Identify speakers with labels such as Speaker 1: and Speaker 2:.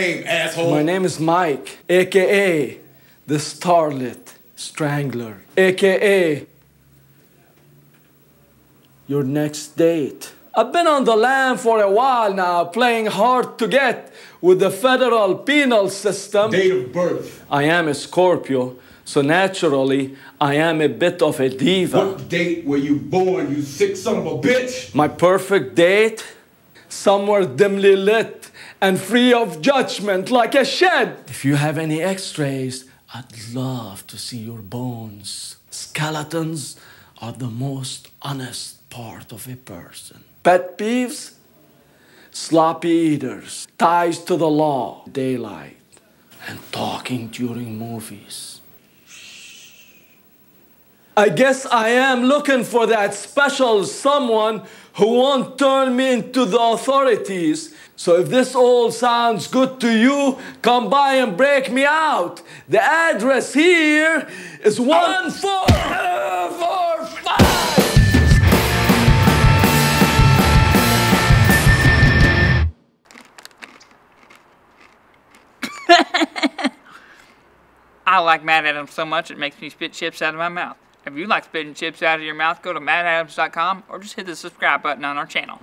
Speaker 1: name, asshole?
Speaker 2: My name is Mike, aka the Starlet Strangler, aka your next date. I've been on the lam for a while now, playing hard to get with the federal penal system.
Speaker 1: Date of birth.
Speaker 2: I am a Scorpio, so naturally, I am a bit of a diva.
Speaker 1: What date were you born, you sick son of a bitch?
Speaker 2: My perfect date? Somewhere dimly lit and free of judgment like a shed. If you have any x rays, I'd love to see your bones. Skeletons are the most honest part of a person. Pet peeves? Sloppy eaters, ties to the law, daylight, and talking during movies. I guess I am looking for that special someone who won't turn me into the authorities. So if this all sounds good to you, come by and break me out. The address here is one four four five.
Speaker 3: I like MadAtoms so much it makes me spit chips out of my mouth. If you like spitting chips out of your mouth, go to madatoms.com or just hit the subscribe button on our channel.